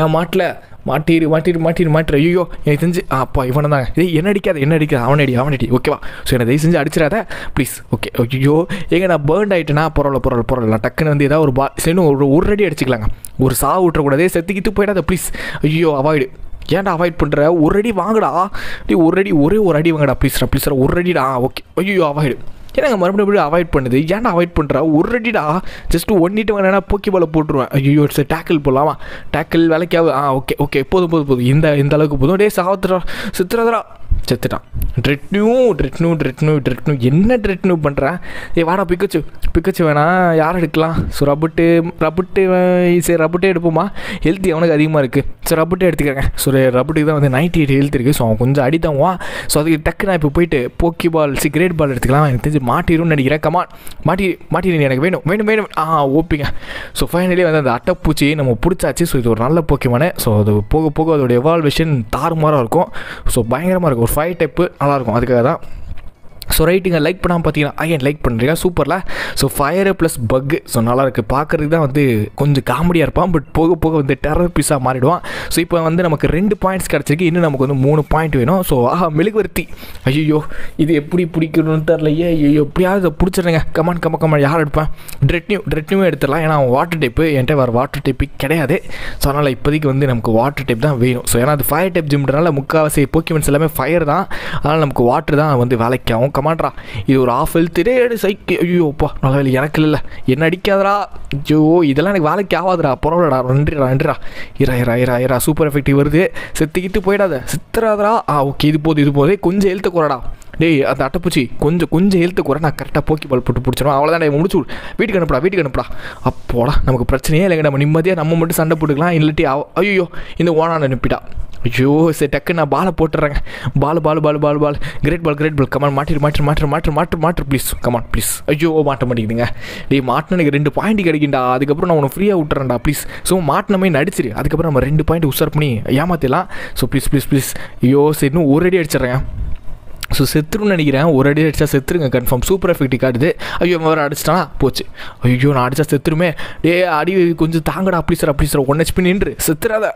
என் மாட்டில் மாட்டிரு மாட்டிரு மாட்டிரு மாட்டிரு. ஐயோ எனக்கு தெரிஞ்சு அப்பா இவனை தாங்க ஏய் என்ன அடிக்காத என்ன அடிக்காது. அவன் அடி அவன் அடி. ஓகேவா ஸோ என்னை தயவு செஞ்சு அடிச்சிடாத. ப்ளீஸ் ஓகே ஐயோ ஏங்க நான் பேர்ன் ஆகிட்டேனா பரவாயில்ல பரவாயில்ல பரவாயில்ல. நான் டக்குன்னு வந்து ஏதாவது ஒரு பா சரி ஒரு ஒரு அடி அடிச்சுக்கலாங்க. ஒரு சாவு விட்டுறக்கூடாதே செத்துக்கிட்டு போயிடாத ப்ளீஸ் ஐயோ அவாய்டு ஏன்டா அவாய்ட் பண்ணுற ஒரு அடி வாங்கடா. டே ஒரு அடி ஒரே ஒரு அடி வாங்கடா ப்ளீஸ்ரா ப்ளீஸ்ரா ஒரு அடிடா. ஓகே ஐயோ அவாய்டு ஏன்னா மறுபடியும் மறுபடியும் அவாய்ட் பண்ணுது? ஏன்டா அவாய்ட் பண்ணுறா ஒரு அடிடா. ஜஸ்ட் ஒன்னிட்டு வேணா போக்கி பால போட்டுருவேன். ஐயோ இட்ஸ் டேக்கிள் போடலாமா டேக்கிள் வேலைக்காவது. ஆ ஓகே ஓகே போதும் போதும் போதும். இந்த இந்த அளவுக்கு போதும். டே சாவத்துறா. சித்திரதுரா செத்துட்டான். ட்ரெட்னியூ ட்ரெட்னு ட்ரெட்னு ட்ரெட்னு. என்ன ட்ரெட்னு பண்ணுறேன் ஏ வாடா பிக்கச்சு. பிக்கச்சு வேணாம் யார் எடுக்கலாம்? ஸோ ரபுட்டு ரபுட்டு சரி ரபுட்டே எடுப்போமா? ஹெல்த் அவனுக்கு அதிகமாக இருக்குது ஸோ ரபுட்டே எடுத்துக்கிறேங்க ஸோ ரபுட்டுக்கு தான் வந்து நைன்டி எயிட் ஹெல்த் இருக்குது ஸோ அவன் கொஞ்சம் அடித்தான்வான் ஸோ அதுக்கு டக்கு நான் இப்போ போயிட்டு போக்கி பால் சி கிரேட் பால் எடுத்துக்கலாம். எனக்கு தெரிஞ்சு மாட்டிரும்னு நினைக்கிறேன். கமான் மாட்டி மாட்டிடு எனக்கு வேணும். வேணும் வேணும். ஆ ஓப்பிங்க. ஸோ ஃபைனலி வந்து அந்த அட்டைப்பூச்சி நம்ம பிடிச்சாச்சு. ஸோ இது ஒரு நல்ல போக்கியமான ஸோ அது போக போக அதோட எவால்வேஷன் தாறுமாறாக இருக்கும். ஸோ பயங்கரமாக இருக்கும். ஒரு ஃபைவ் டைப்பு நல்லாயிருக்கும். அதுக்காக தான் ஸோ ரைட்டுங்க லைக் பண்ணாமல் பார்த்தீங்கன்னா ஐயன் லைக் பண்ணுறீங்க சூப்பரில். So fire plus bug so நல்லா இருக்குது பார்க்குறதுக்கு தான் வந்து கொஞ்சம் காமெடியாக இருப்பான். பட் போக போக வந்து டெரர் பீஸாக மாறிடுவான். ஸோ இப்போ வந்து நமக்கு ரெண்டு பாயிண்ட்ஸ் கிடச்சிருக்கு. இன்னும் நமக்கு வந்து மூணு பாயிண்ட் வேணும். ஸோ ஆஹா மெழுகுவர்த்தி. ஐயோ இது எப்படி பிடிக்கணும்னு தெரிலையே ஐயோ எப்படியாவது இதை பிடிச்சிடுங்க கமான் கம்ம கமான் யார் எடுப்பேன்? ட்ரெட்னியூ ட்ரெட்னியூ எடுத்துடலாம். ஏன்னா அவன் வாட்டர் டைப்பு என்கிட்ட வேறு வாட்டர் டைப்பு கிடையாது. ஸோ அதனால் இப்போதைக்கு வந்து நமக்கு வாட்டர் டைப் தான் வேணும். ஸோ ஏன்னா அது ஃபயர் டைப் ஜிம்ன்றனால முக்கால்வாசி போக்கிமெண்ட்ஸ் எல்லாமே ஃபயர் தான். அதனால் நமக்கு வாட்டர் தான் வந்து வேலைக்கு ஆகும். கமாண்ட்ரா இது ஒரு ஆஃப் ஹெல்த்து எடு சைக்கு ஐயோப்பா நல்ல வேலை எனக்கு இல்லை என்ன அடிக்காதடா. ஐயோ இதெல்லாம் எனக்கு வேலைக்கு ஆகாதுடா பரவாயில்லடா நன்றிடா நன்றிடா. இரா இரா இரா இரா சூப்பர் எஃபெக்டிவ் வருது. செத்துக்கிட்டு போயிடாத. சித்துறாதடா. ஆ ஓகே இது போதும் இது போதே கொஞ்சம் ஹெல்த்து குறடா. டேய் அந்த அட்டைப்பூச்சி கொஞ்சம் கொஞ்சம் ஹெல்த்து குறை நான் கரெக்டாக போக்கி பால் போட்டு பிடிச்சிடும் அவ்வளோதான் டேய் முடிச்சு விடு. வீட்டுக்கு அனுப்புடா வீட்டுக்கு அனுப்புடா. அப்போடா நமக்கு பிரச்சனையே இல்லைங்க நம்ம நிம்மதியாக நம்ம மட்டும் சண்டை போட்டுக்கலாம். இல்லாட்டி ஐயோ இந்த ஓனான் அனுப்பிட்டா. ஐயோ சரி டக்கு நான் பாலை போட்டுறேங்க. Ball ball ball ball ball great ball great ball come on மாட்டிரு மாட்டிரு மாட்டிரு மாட்டு மாட்டு மாட்டு ப்ளீஸ் கமான் ப்ளீஸ் ஐயோ மாட்ட மாட்டேங்குதுங்க. டேய் மாட்டின எனக்கு ரெண்டு பாயிண்ட் கிடைக்கும்டா. அதுக்கப்புறம் நான் உனக்கு ஃப்ரீயாக விட்டுறேன்டா ப்ளீஸ் ஸோ மாட்டினமே நடிச்சிரு. அதுக்கப்புறம் நம்ம ரெண்டு பாயிண்ட் உஷார் பண்ணி ஏமாத்திடலாம். ஸோ ப்ளீஸ் ப்ளீஸ் ப்ளீஸ் ஐயோ சரி இன்னும் ஒரு அடி அடிச்சிடுறேன் ஸோ செத்துருன்னு நினைக்கிறேன். ஒரு அடி அடிச்சா செத்துருங்க கன்ஃபார்ம் சூப்பர் எஃபெக்ட் காட்டுது. ஐயோ இவன் வேறு அடிச்சிட்டானா? போச்சு. ஐயோ நான் அடிச்சா செத்துருமே. டே அடி கொஞ்சம் தாங்கடா அப்படி சார் அப்படி சார் ஒன் ஹெச்பி நின்று. செத்துறாத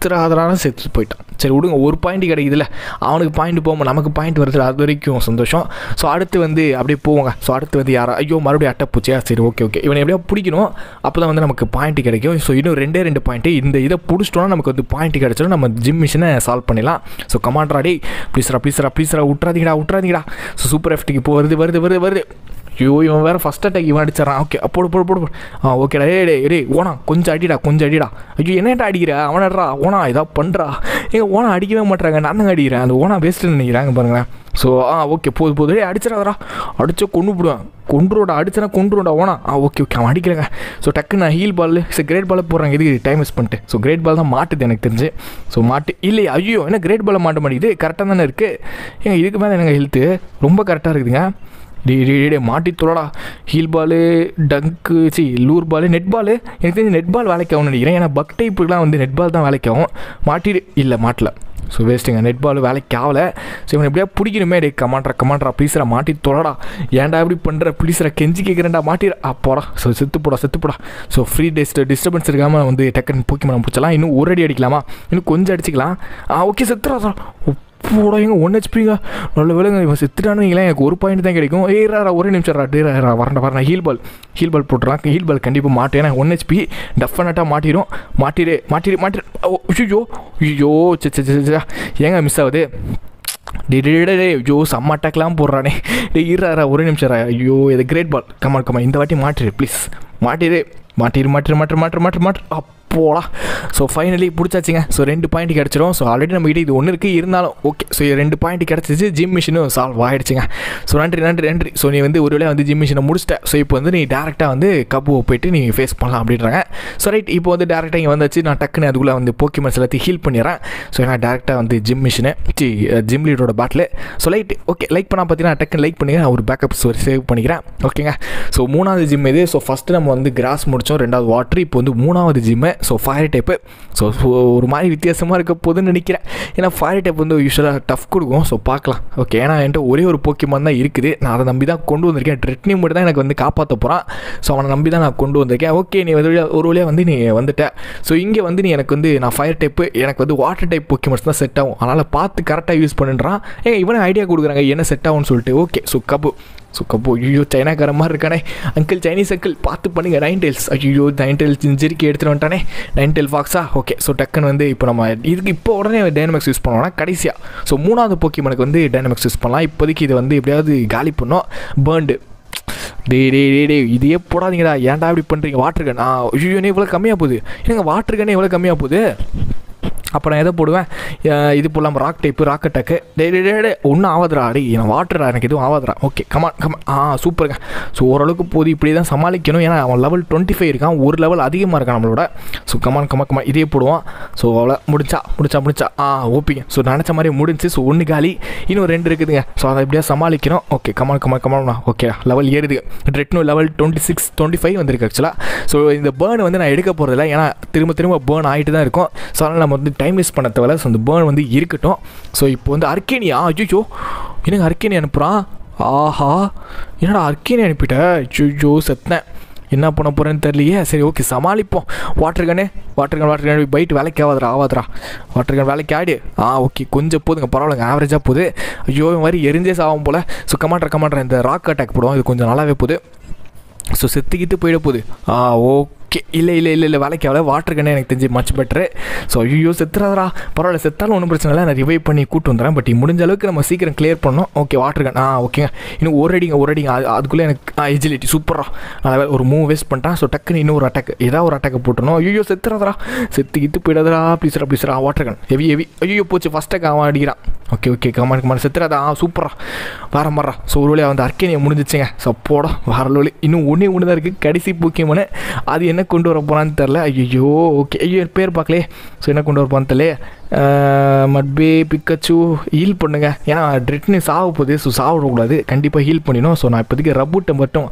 செத்துறாதனால செத்து போயிட்டான். சரி விடுங்க ஒரு பாயிண்ட் கிடைக்குதுல்ல. அவனுக்கு பாயிண்ட் போகும் நமக்கு பாயிண்ட் வருது அது வரைக்கும் சந்தோஷம். ஸோ அடுத்து வந்து அப்படியே போவாங்க. ஸோ அடுத்து வந்து யாரா? ஐயோ மறுபடியும் அட்டை பூச்சியா? சரி ஓகே ஓகே இவனை எப்படியா பிடிக்கணும். அப்போ தான் வந்து நமக்கு பாயிண்ட் கிடைக்கும். ஸோ இன்னும் ரெண்டே ரெண்டு பாயிண்ட்டு இந்த இதை பிடிச்சிட்டோன்னா நமக்கு வந்து பாயிண்ட் கிடைச்சிடும் நம்ம ஜிம் மிஷினை சால்வ் பண்ணிடலாம். ஸோ கமாண்ட்ராடி ப்ளீஸ்ரா ப்ளீஸ்ரா ப்ளீஸ்ரா விட்றாதீங்கடா விட்றாதீங்கடா ஸோ சூப்பர் எஃப்டிக்கு இப்போ வருது வருது வருது வருது. ஐயோ இவன் வேறு ஃபஸ்ட் அட்டாக் இவன் அடிச்சிடறான். ஓகே போடு போடு போடு போடு. ஆ ஓகேடா ஏ டே டே ஓனா கொஞ்சம் அடிடா கொஞ்சம் அடிடா. ஐயோ என்னடா அடிக்கிற? அவனடா. ஓனா இதா பண்ணுறா ஏங்க ஓனா அடிக்கவே மாட்டாங்க நான் தாங்க அடிக்கிறேன். அந்த ஓனா வேஸ்ட்டுன்னு நினைக்கிறாங்க பாருங்களேன். ஸோ ஆ ஓகே போது போது. டே அடிச்சிடாதரா அடிச்சா கொண்டு போடுவேன். கொண்டுருடா அடிச்சனா கொண்டுருடா ஓனா. ஆ ஓகே ஓகே அவன் அடிக்கிறேங்க ஸோ டக்கு நான் ஹீல் பால் சரி கிரேட் பால் போடுறாங்க. எதுக்கு டைம் வேஸ்ட் பண்ணிட்டு. ஸோ கிரேட் பால் தான் மாட்டுது எனக்கு தெரிஞ்சு. ஸோ மாட்டு இல்லை ஐயோ என்ன கிரேட் பால் மாட்ட மாட்டேங்குது. கரெக்டாக தானே இருக்குது ஏங்க இதுக்கு மேலே எனக்கு ஹெல்த்து ரொம்ப கரெக்டாக இருக்குதுங்க. டே டே டே, மாட்டி தொழடா ஹீல் பாலு டங்க்கு சி லூர் பாலு நெட் பாலு எனக்கு தெரிஞ்சு நெட் பால் வேலைக்கு ஆகும்னு நினைக்கிறேன். ஏன்னா பக் டைப்புலாம் வந்து நெட் பால் தான் வேலைக்கு ஆகும் மாட்டிடு. இல்லை மாட்டல. ஸோ வேஸ்ட்டுங்க நெட் பால் வேலைக்கு ஆகலை. ஸோ இவன் எப்படியா பிடிக்கணுமே? டே கமாண்ட்ரா கமாண்ட்ரா ப்ளீஸ்ரா மாட்டி தொழடா ஏன்டா இப்படி பண்ணுற ப்ளீஸ்ரா கெஞ்சி கேட்குறேன்டா மாட்டிடு. அப்போடா ஸோ செத்து போடா செத்து போடா. ஸோ ஃப்ரீ டெஸ்ட் டிஸ்டர்பன்ஸ் இருக்காமல் வந்து டக்குன்னு போக்கி மனம் பிடிச்சலாம் இன்னும் ஒரு அடி அடிக்கலாமா? இன்னும் கொஞ்சம் அடிச்சிக்கலாம். ஆ ஓகே செத்துறா. போடா எங்க ஒன் ஹெச்பிங்க நல்ல வேலைங்க இவன் செத்துட்டானு எனக்கு ஒரு பாயிண்ட் தான் கிடைக்கும். ஏய் ரா ஒரே நிமிஷம் ரா டே ரா வரண்டா வரேன் ஹீல் பால் ஹீல் பால் போட்டுறான். ஹீல் பால் கண்டிப்பாக மாட்டேன். ஏன்னா ஒன் ஹெச்பி டெஃபினட்டாக மாட்டிடும் மாட்டிடு மாட்டிடு மாட்டிடு ஐயோ ஐயோ சே சே, ஏங்க மிஸ் ஆகுது? டே டே ஐயோ செம்ம அட்டாக்லாம் போடுறானே. டே இருறா ஒரே நிமிஷம் ஐயோ இது கிரேட் பால் கமால் கமான் இந்த வாட்டி மாட்டிடு ப்ளீஸ் மாட்டிடு மாட்டிரு மாட்டிரு மாட்டிரு மாட்டிரு மாட்டிரு மாட்டிரு. போகலாம் ஸோ ஃபைனலி பிடிச்சாச்சுங்க. ஸோ ரெண்டு பாயிண்ட் கிடச்சிரும். ஸோ ஆல்ரெடி நம்ம கிட்ட இது ஒன்று இருக்குது இருந்தாலும் ஓகே ஸோ ரெண்டு பாயிண்ட் கிடச்சிச்சு. ஜிம் மிஷினும் சால்வ் ஆகிடுச்சுங்க ஸோ நன்றி நன்றி நன்றி. ஸோ நீ வந்து ஒரு வேளை வந்து ஜிம் மிஷினை முடிச்சிட்ட. ஸோ இப்போ வந்து நீ டேரெக்டாக வந்து கப்புவை போயிட்டு நீ ஃபேஸ் பண்ணலாம் அப்படின்றாங்க. ஸோ ரைட் இப்போ வந்து டேரெக்டாக இங்கே வந்தாச்சு. நான் டக்குன்னு அதுக்குள்ளே வந்து போக்கிமன்ஸ் எல்லாத்தையும் ஹீல் பண்ணிடுறேன். ஸோ நான் டேரெக்டாக வந்து ஜிம் மிஷினு சி gym லீடரோட battle so light okay like பண்ணால் பார்த்தீங்கன்னா டக்குன்னு லைக் பண்ணுங்க ஒரு பேக்கப் சேவ் பண்ணிக்கிறேன். ஓகேங்க ஸோ மூணாவது ஜிம் இது. ஸோ ஃபஸ்ட்டு நம்ம வந்து கிராஸ் முடித்தோம் ரெண்டாவது வாட்ரு இப்போ வந்து மூணாவது gym so fire type so ஒரு மாதிரி வித்தியாசமாக இருக்க போதுன்னு நினைக்கிறேன். ஏன்னா ஃபயர் டைப் வந்து யூஸ்வலாக டஃப் கொடுக்கும். ஸோ பார்க்கலாம். ஓகே ஏன்னா என்கிட்ட ஒரே ஒரு போக்கியமாக தான் இருக்குது. நான் அதை நம்பி தான் கொண்டு வந்திருக்கேன். ட்ரெட்னி மட்டும் தான் எனக்கு வந்து காப்பாற்ற போகிறான் ஸோ அவனை நம்பி தான் நான் கொண்டு வந்திருக்கேன். ஓகே நீ வந்து ஒரு வழியாக வந்து நீ வந்துட்ட. ஸோ இங்கே வந்து நீ எனக்கு வந்து நான் ஃபயர் டைப்பு எனக்கு வந்து வாட்டர் டைப் போக்கிமான்ஸ் தான் செட் ஆகும். அதனால் பார்த்து கரெக்டாக யூஸ் பண்ணுறான் ஏன் இவனை ஐடியா கொடுக்குறாங்க. என்ன செட் ஆகும்னு சொல்லிட்டு. ஓகே ஸோ கப்பு ஸோ கப்போ ஐயோ சைனாக்கார மாதிரி இருக்கானே. அங்கிள் சைனீஸ் அங்கிள் பார்த்து பண்ணுங்க நைன் டெயில்ஸ் ஐயோ நைன் டெயில்ஸ் எடுத்துகிட்டு வந்துட்டானே. நைன் டெயில் ஃபாக்ஸா ஓகே ஸோ டக்குன்னு வந்து இப்போ நம்ம இதுக்கு இப்போ உடனே டைனமிக்ஸ் யூஸ் பண்ணுவோம்னா கடைசியாக ஸோ மூணாவது போக்கிமனுக்கு வந்து டைனமிக்ஸ் யூஸ் பண்ணலாம். இப்போதைக்கு இது வந்து எப்படியாவது காலி பண்ணோம். பேர்ண்டு டே டே டே டே இதையே போடாதீங்கடா. ஏன்டா இப்படி பண்ணுறீங்க வாட்டர் கன் ஆ ஐயோ இவ்வளோ கம்மியாக போகுது? என்னங்க வாட்டர் கன்னே இவ்வளோ கம்மியாக போகுது? அப்போ நான் எதை போடுவேன்? இது போடலாம் ராக் டைப்பு ராக் அட்டாக்கு டே டே ஒன்றும் ஆகாதுடா அடி. நான் வாட்டரா எனக்கு எதுவும் ஆகாதுடா okay come on come on ஆ சூப்பருங்க ஸோ ஓரளவுக்கு போது இப்படி தான் சமாளிக்கணும். ஏன்னா அவன் லெவல் டுவெண்ட்டி ஃபைவ் இருக்கான். ஒரு லெவல் அதிகமாக இருக்கான் நம்மளோட. ஸோ கமான் கமா கமா இதே போடுவான். ஸோ அவ்வளோ. முடிச்சா முடிச்சா முடிச்சா. ஆ ஓப்பிங்க ஸோ நினச்ச மாதிரி முடிஞ்சு ஸோ ஒன்று காலி. இன்னும் ரெண்டு இருக்குதுங்க. ஸோ அதை எப்படியா சமாளிக்கணும். Okay come on come on come on okay level ஏறுது Retno level twenty six twenty five வந்திருக்கு ஆக்சுவலாக ஸோ இந்த பேர்ன் வந்து நான் எடுக்க போகிறதில்ல ஏன்னா திரும்ப திரும்ப பேர்ன் ஆகிட்டு தான் இருக்கும். ஸோ அதனால் நம்ம வந்து டைம் வேஸ்ட் பண்ண தேவை ஸோ அந்த பேர்ன் வந்து இருக்கட்டும். ஸோ இப்போ வந்து அர்க்கேனியா ஐயோ எனக்கு அர்கேனி அனுப்புகிறான் ஆஹா என்னடா அர்கேனி அனுப்பிட்ட? ஐயோ செத்தேன். என்ன பண்ண போகிறேன்னு தெரியலையே. சரி ஓகே சமாளிப்போம். Water gun water gun water gun fight வேலைக்கு ஆகாதரா ஆகாதரா வாட்டர் கன் வேலைக்கு ஆடி ஆ ஓகே கொஞ்சம் போதுங்க பரவாயில்லைங்க ஆவரேஜாக போகுது. ஐயோ மாதிரி எரிஞ்சே சாகும் போல். ஸோ கமாண்டர் கமாண்டர் இந்த ராக் அட்டாக் போடுவோம் இது கொஞ்சம் நல்லாவே போகுது. ஸோ செத்துக்கிட்டு போயிட போகுது. ஆ ஓகே இல்லை இல்லை இல்லை இல்லை வேலைக்கு அவ்வளோ வாட்டர் கண்ணே எனக்கு தெரிஞ்சு மச் பெட்ரு ஸோ ஐயோ செத்துறாதரா பரவாயில்ல செத்தாலும் ஒன்றும் பிரச்சனை இல்லை. நான் ரிவைவ் பண்ணி கூட்டு வந்துடுறேன். பட் முடிஞ்ச அளவுக்கு நம்ம சீக்கிரம் கிளியர் பண்ணோம். ஓகே வாட்டர் கன் ஆ ஓகேங்க இன்னும் ஒரு அடிங்க ஒரு அடிங்க. அது அதுக்குள்ளே எனக்கு எஜிலிட்டி சூப்பராக அதாவது ஒரு மூவ் வேஸ்ட் பண்ணிட்டான். ஸோ டக்குன்னு இன்னும் ஒரு அட்டாக் ஏதாவது ஒரு அட்டாக் போட்டணும் ஐயோ செத்துறாதரா செத்துக்கிட்டு போயிடாதரா ப்ளீஸ்ரா ப்ளீஸ்ரா வாட்டர் கன் ஹெவி ஹெவி ஐயோ போச்சு. ஃபஸ்ட் அட்டாக் அவன் அடிக்கிறான். Okay okay come on come on செத்துறாதா? ஆ சூப்பரா வேற மாறா ஸோ ஒரு வழியாக வந்து அர்க்கேனியை முடிஞ்சிச்சுங்க. ஸோ போட வேற லோலி இன்னும் ஒன்றே ஒன்று தான் இருக்குது கடைசி பூக்கியமான அது என்ன கொண்டு வர போகிறான்னு தெரில ஐயோ ஓகே ஐயோ பேர் பார்க்கலே ஸோ என்ன கொண்டு வர போகிறான்னு தெரியல மட்பே பிக்கச்சு ஹீல் பண்ணுங்க. ஏன்னா ட்ரிட்னு சாக போகுது ஸோ சாப்பிடக்கூடாது கண்டிப்பாக ஹீல் பண்ணிடணும். ஸோ நான் இப்போதைக்கு ரப்பூட்டை மட்டும்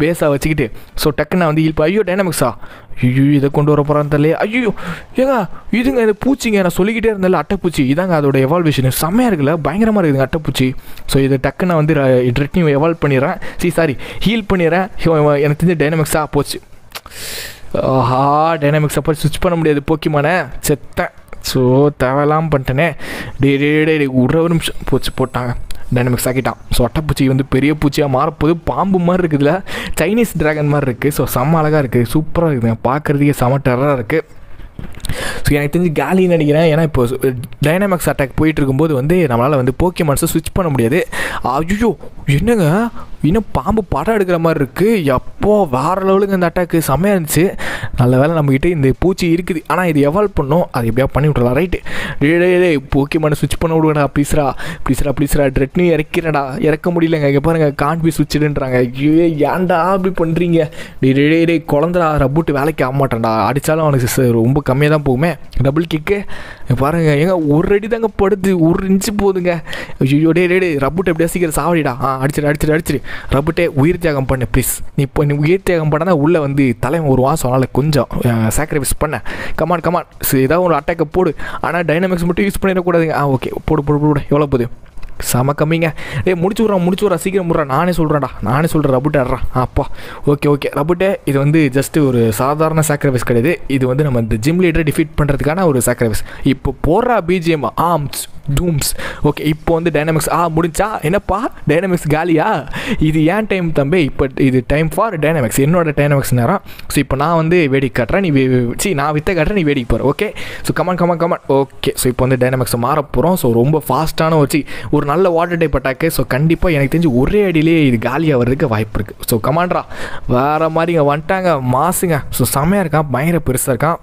பேஸாக வச்சுக்கிட்டு ஸோ டக்குன்னு நான் வந்து ஹீல் ஐயோ டைனமிக்ஸா ஐயோ இதை கொண்டு வர போகிறான்னு தெரியல ஐயோ ஏங்க இதுங்க இந்த பூச்சிங்க நான் சொல்லிக்கிட்டே இருந்தால அட்டைப்பூச்சி. இதாங்க அதோட எவால்வேஷன் செம்மையாக இருக்குல்ல பயங்கரமாக இருக்குதுங்க அட்டைப்பூச்சி. ஸோ இதை டக்குன்னு வந்து ட்ரிட்னி எவால்வ் பண்ணிடுறேன். சி சாரி ஹீல் பண்ணிடுறேன். எனக்கு தெரிஞ்ச டைனமிக்ஸாக போச்சு. ஆஹா டைனமிக்ஸ் அப்போ சுவிச் பண்ண முடியாது போக்கிமானே செத்தேன். ஸோ தேவையில்லாமல் பண்ணிட்டேனே. டே டே டே டே ஒரு ஒரு நிமிஷம். பூச்சி போட்டாங்க டைனமிக்ஸ் ஆக்கிட்டான். ஸோ அட்டைப்பூச்சி வந்து பெரிய பூச்சியாக மாறப்போது பாம்பு மாதிரி இருக்குதுல. சைனீஸ் ட்ராகன் மாதிரி இருக்குது ஸோ செம்ம அழகாக இருக்குது சூப்பராக இருக்குதுங்க பார்க்குறதுக்கே செம டெரராக இருக்குது ஸோ எனக்கு தெரிஞ்சு காலின்னு நினைக்கிறேன் ஏன்னா இப்போ டைனாமிக்ஸ் அட்டாக் போயிட்டு இருக்கும்போது வந்து நம்மளால் வந்து போக்கிமான்ஸை ஸ்விட்ச் பண்ண முடியாது. ஐயோ என்னங்க? இன்னும் பாம்பு படம் எடுக்கிற மாதிரி இருக்குது எப்போ வேறு லெவலுக்கு இந்த அட்டாக்கு செம்மையாக இருந்துச்சு. நல்ல வேலை நம்மக்கிட்ட இந்த பூச்சி இருக்குது. ஆனால் இது எவால்வ் பண்ணோம். அது எப்படியா பண்ணி விட்றலாம் ரைட்டு டே டே டே போக்கிமான ஸ்விட்ச் பண்ண விடுவேடா ப்ளீஸ்ரா ப்ளீஸ்ரா ப்ளீஸ்ரா ட்ரெட்னி இறக்கிறடா இறக்க முடியலங்க. இங்கே பாருங்க கான் பி சுவிட்சுடுன்றாங்க ஐயோ ஏன்டா அப்படி பண்ணுறீங்க டே டே டே டே குழந்தடா ரப்புட்டு வேலைக்கு ஆக மாட்டேன்டா. அடித்தாலும் அவனுக்கு ரொம்ப கம்மியாக தான் போகுமே. டபுள் கிக்கு பாருங்க ஏங்க ஒரு அடி தாங்க படுது. ஒரு இன்ச்சு போகுதுங்க ஐயோ டே டே ரப்பூட்டு எப்படியா சீக்கிரம் சாவடிடா. ஆ அடிச்சிடு அடிச்சிடு அடிச்சிடு. ரபுட்டே உயிர் தியாகம் பண்ணு ப்ளீஸ் நீ இப்போ நீ உயிர் தியாகம் பண்ணா உள்ளே வந்து தலைவன் ஒரு வாசம் அதனால் கொஞ்சம் சாக்ரிஃபைஸ் பண்ண. கமான் கமான் ஏதாவது ஒரு அட்டாக்கை போடு. ஆனால் டைனமிக்ஸ் மட்டும் யூஸ் பண்ணிடக்கூடாதுங்க ஆ ஓகே போடு போடு போடு எவ்வளோ போகுது? செம கம்மிங்க. ஏ முடிச்சு விட்றான் முடிச்சு விட்றா. சீக்கிரம் முட்றா. நானே சொல்கிறேன்டா நானே சொல்கிறேன் ரபுட்டே ஆடுறான் அப்பா ஓகே ஓகே ரபுட்டே இது வந்து ஜஸ்ட்டு ஒரு சாதாரண சாக்ரிஃபைஸ் கிடையாது. இது வந்து நம்ம இந்த ஜிம் லீடரை டிஃபீட் பண்ணுறதுக்கான ஒரு சாக்ரிஃபைஸ் இப்போ போடுறா பிஜிஎம் ஆம்ஸ் டூம்ஸ் ஓகே இப்போ வந்து டைனமிக்ஸ் ஆ முடிஞ்சா? என்னப்பா? டைனமிக்ஸ் காலியா? இது ஏன் டைம் தம்பி? இப்போ இது டைம் ஃபார் டைனமிக்ஸ் என்னோட டைனமிக்ஸ் நேரம். ஸோ இப்போ நான் வந்து வேடிக்கை காட்டுறேன். நீ சி நான் வித்தை காட்டுறேன் நீ வேடிக்கை போகிற okay so come on come on come on okay so இப்போ வந்து டைனமிக்ஸ் மாற போகிறோம் ஸோ ரொம்ப ஃபாஸ்ட்டான வச்சு ஒரு நல்ல வாட்டர் டைப் அட்டாக்கு ஸோ கண்டிப்பாக எனக்கு தெரிஞ்சு ஒரே அடியிலேயே இது காலியாக வர்றதுக்கு வாய்ப்பு இருக்குது ஸோ கமாண்ட்ரா வேறு மாதிரிங்க வந்துட்டாங்க. மாசுங்க. ஸோ செம்மையாக இருக்கான். பயங்கர பெருசாக இருக்கான்.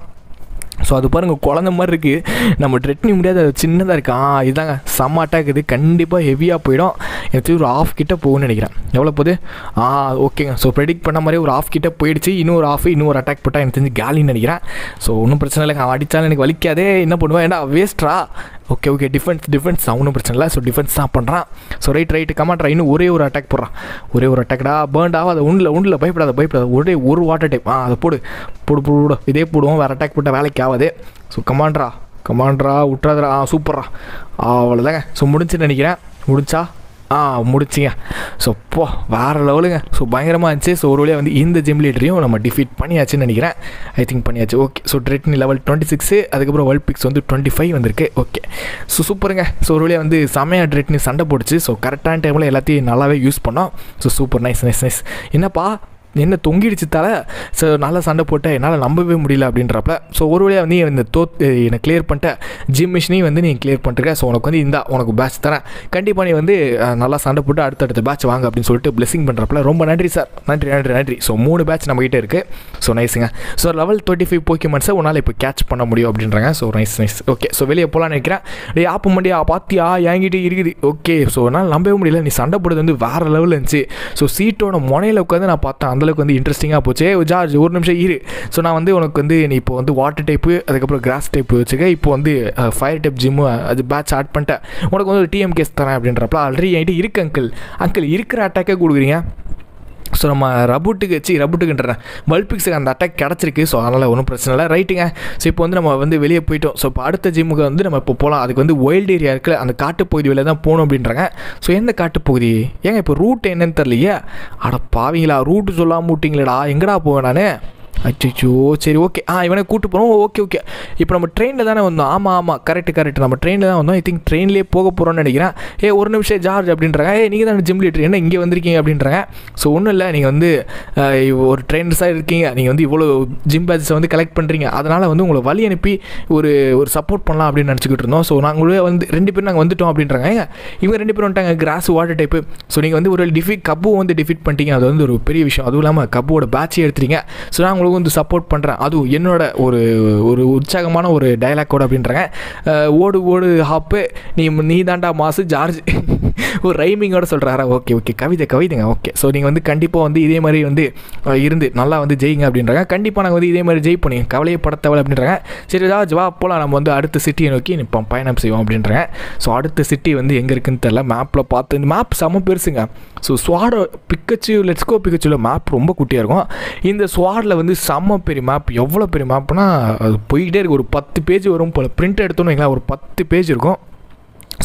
ஸோ அது பாருங்கள் குழந்த மாதிரி இருக்குது நம்ம ட்ரெட்னி முடியாது அது சின்னதாக இருக்குது ஆ இதாங்க. செம்ம அட்டாக் இது. கண்டிப்பாக ஹெவியாக போயிடும். எனக்கு தெரிஞ்சு ஒரு ஆஃப் கிட்டே போகும்னு நினைக்கிறேன். எவ்வளோ போகுது? ஆ ஓகேங்க ஸோ ப்ரெடிக்ட் பண்ண மாதிரி ஒரு ஆஃப் கிட்டே போயிடுச்சு. இன்னொரு ஆஃப் இன்னொரு அட்டாக் போட்டால் எனக்கு தெரிஞ்சு காலின்னு நினைக்கிறேன். ஸோ ஒன்றும் பிரச்சனை இல்லை அவன் அடித்தாலும் எனக்கு வலிக்காதே. என்ன பண்ணுவேன்? ஏன்னா வேஸ்ட்ரா ஓகே ஓகே டிஃபென்ஸ் டிஃபென்ஸ் ஒன்றும் பிரச்சனை இல்லை. ஸோ டிஃபென்ஸ் தான் பண்ணுறான் ஸோ ரைட் ரைட்டு கமாண்ட் இன்னும் ஒரே ஒரு அட்டாக் போடுறான். ஒரே ஒரு அட்டாக்டா பேர்ண்ட் ஆகாத. உண்டில் உண்டில் பயப்படாத பயப்படாத. ஒரே ஒரு வாட்டர் டைப் ஆ அதை போடு. போடு போடு போடு. இதே போடுவோம். வேறு அட்டாக் போட்டால் வேலைக்கு ஆகாது. ஸோ கமாண்ட்ரா கமாண்ட்ரா விட்றாதரா ஆ சூப்பர்ரா அவ்வளோதாங்க ஸோ முடிஞ்சுன்னு நினைக்கிறேன். முடிச்சா ஆ முடிச்சிங்க. ஸோ போ வேறு லெவலுங்க ஸோ பயங்கரமாக இருந்துச்சு. ஸோ ஒரு வழியாக வந்து இந்த ஜிம் லீடரையும் நம்ம டிஃபீட் பண்ணியாச்சுன்னு நினைக்கிறேன். ஐ திங்க் பண்ணியாச்சு. ஓகே ஸோ ட்ரெட்னி லெவல் டுவெண்ட்டி சிக்ஸு அதுக்கப்புறம் வேர்ல்ட் பிக்ஸ் வந்து டுவெண்ட்டி ஃபைவ் வந்திருக்கு ஓகே ஸோ சூப்பருங்க ஸோ ஒரு வழியாக வந்து செமையாக ட்ரெட்னி சண்டை போட்டுச்சு. ஸோ கரெக்டான டைமில் எல்லாத்தையும் நல்லாவே யூஸ் பண்ணோம். So super nice nice nice என்னப்பா? என்ன தொங்கிடுச்சு தலை? ஸோ நல்லா சண்டை போட்டேன் என்னால் நம்பவே முடியல அப்படின்றப்ப ஸோ ஒரு வழியாக வந்து இந்த தோத் என்னை கிளியர் பண்ணிட்ட. ஜிம் மிஷினையும் வந்து நீ கிளியர் பண்ணிருக்க ஸோ உனக்கு வந்து இந்த உனக்கு பேட்ச் தரேன். கண்டிப்பாக நீ வந்து நல்லா சண்டை போட்டு அடுத்தடுத்த பேட்ச் வாங்க அப்படின்னு சொல்லிட்டு பிளெஸிங் பண்ணுறப்பல ரொம்ப நன்றி சார் நன்றி நன்றி நன்றி. ஸோ மூணு பேட்ச் நம்மகிட்ட இருக்குது ஸோ நைஸுங்க ஸோ லெவல் தேர்ட்டி ஃபைவ் போக்கிமெண்ட்ஸை உன்னால் இப்போ கேட்ச் பண்ண முடியும் அப்படின்றாங்க. So nice nice okay so வெளியே போகலான்னு நினைக்கிறேன். டே ஆப்பு மண்டியா பார்த்தியா என்கிட்ட இருக்குது. ஓகே ஸோ என்னால் நம்பவே முடியல. நீ சண்டை போடுறது வந்து வேறு லெவலில் இருந்துச்சு. ஸோ சீட்டோட முனையில் உட்காந்து நான் பார்த்தேன். அந்த அந்தளவுக்கு வந்து இன்ட்ரெஸ்டிங்காக போச்சு. ஜார்ஜ் ஒரு நிமிஷம் இரு. ஸோ நான் வந்து உனக்கு வந்து நீ இப்போ வந்து வாட்டர் டைப்பு அதுக்கப்புறம் கிராஸ் டைப் வச்சுக்க. இப்போ வந்து ஃபயர் டைப் ஜிம்மு அது பேட்ச் ஆட் பண்ணிட்டேன் உனக்கு வந்து ஒரு டிஎம் கேஸ் தரேன் அப்படின்றப்ப ஆல்ரெடி என்கிட்ட இருக்கு அங்கிள் அங்கிள் இருக்கிற அட்டாக்கே கொடுக்குறீங்க. ஸோ நம்ம ரபுட்டுக்கு வச்சு ரபுட்டுக்குன்றேன் பல்பிக்ஸுக்கு அந்த அட்டாக் கிடச்சிருக்கு. ஸோ அதனால் ஒன்றும் பிரச்சனை இல்லை. ரைட்டுங்க ஸோ இப்போ வந்து நம்ம வந்து வெளியே போயிட்டோம். ஸோ இப்போ அடுத்த ஜிம்முக்கு வந்து நம்ம இப்போ போகலாம் அதுக்கு வந்து ஒயில்டு ஏரியா இருக்குல்ல. அந்த காட்டுப்பகுதி வெளியே தான் போகணும் அப்படின்றாங்க. ஸோ எந்த காட்டுப்பகுதி? ஏங்க இப்போ ரூட் என்னன்னு தெரியலையே? அட பாவீங்களா? ரூட்டு சொல்லாமல் விட்டிங்களேடா. எங்கடா போவேன் நான்? அச்சோ சரி ஓகே ஆ இவனை கூட்டு போகிறோம் ஓகே ஓகே இப்போ நம்ம ட்ரெயினில் தானே வந்தோம். ஆமாம் ஆமாம் கரெக்ட் கரெக்ட் நம்ம ட்ரெயினில் தான் வந்தோம். ஐ திங்க் ட்ரெயின்லேயே போக போகிறோம்னு நினைக்கிறேன். ஏ ஒரு நிமிஷம் ஜார்ஜ் அப்படின்றாங்க. ஏ நீங்கள் தான் ஜிம் லீட்டர் என்ன இங்கே வந்திருக்கீங்க அப்படின்றாங்க. ஸோ ஒன்றும் இல்லை. நீங்கள் வந்து ஒரு ட்ரெயினர்ஸாக இருக்கீங்க. நீங்கள் வந்து இவ்வளோ ஜிம் பேட்சஸை வந்து கலெக்ட் பண்ணுறீங்க அதனால் வந்து உங்களை வழி அனுப்பி ஒரு ஒரு சப்போர்ட் பண்ணலாம் அப்படின்னு நினச்சிக்கிட்டு இருந்தோம். ஸோ நாங்களே வந்து ரெண்டு பேரும் நாங்கள் வந்துட்டோம் அப்படின்றாங்க. ஏங்க இவங்க ரெண்டு பேரும் வந்துட்டாங்க. கிராஸ் வாட்டர் டைப்பு ஸோ நீங்கள் வந்து ஒரு டிஃபிட் கப்பு வந்து டிஃபிட் பண்ணிட்டீங்க. அது வந்து ஒரு பெரிய விஷயம். அதுவும் இல்லாமல் கப்போட பேட்சே எடுத்துறீங்க ஸோ நான் உங்களுக்கு வந்து சப்போர்ட் பண்ணுறேன் அதுவும் என்னோட ஒரு ஒரு உற்சாகமான ஒரு டயலாக்கோட அப்படின்றாங்க. ஓடு ஓடு ஹாப்பு நீ நீ தாண்டா மாசு ஜார்ஜ். ஒரு ரைமிங்கோட சொல்கிறாரா ஓகே ஓகே கவிதை கவிதைங்க. ஓகே ஸோ நீங்கள் வந்து கண்டிப்பாக வந்து இதே மாதிரி வந்து இருந்து நல்லா வந்து ஜெயிங்க அப்படின்றாங்க. கண்டிப்பாக நாங்கள் வந்து இதே மாதிரி ஜெயிப்போம் நீங்கள் பட அப்படின்றாங்க. சரி ஏதாவது வா போகலாம் நம்ம வந்து அடுத்த சிட்டியை நோக்கி இப்போ பயணம் செய்வோம் அப்படின்றாங்க. ஸோ அடுத்த சிட்டி வந்து எங்கே இருக்குன்னு தெரில மேப்பில் பார்த்து இந்த மேப் செம்ம பெருசுங்க. ஸோ ஸ்வாடோ பிக்கச்சு லெட்ஸ்கோ பிக்கச்சுவில் மேப் ரொம்ப குட்டியாக இருக்கும். இந்த ஸ்வாடில் வந்து செம்ம பெரிய மேப் எவ்வளோ பெரிய மேப்னால் அது போயிட்டே இருக்கு. ஒரு பத்து பேஜ் வரும் போல். பிரிண்ட் எடுத்தோன்னு வைங்களேன் ஒரு பத்து பேஜ் இருக்கும்.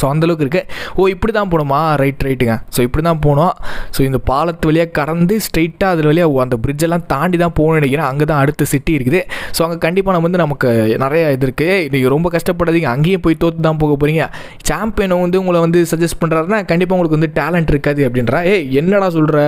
ஸோ அந்தளவுக்கு இருக்குது ஓ இப்படி தான் போகணுமா? ரைட் ரைட்டுங்க ஸோ இப்படி தான் போகணும். ஸோ இந்த பாலத்து வழியாக கடந்து ஸ்ட்ரைட்டாக அதில் வழியாக அந்த பிரிட்ஜெல்லாம் தாண்டி தான் போகணும்னு நினைக்கிறேன். அங்கே தான் அடுத்த சிட்டி இருக்குது. ஸோ அங்கே கண்டிப்பாக நம்ம வந்து நமக்கு நிறைய இது இருக்குது நீங்கள் ரொம்ப கஷ்டப்படாதீங்க. அங்கேயும் போய் தோற்று தான் போக போகிறீங்க சாம்பியனை வந்து உங்களை வந்து சஜஸ்ட் பண்ணுறாருன்னா கண்டிப்பாக உங்களுக்கு வந்து டேலண்ட் இருக்காது அப்படின்றா. ஏ என்னடா சொல்கிற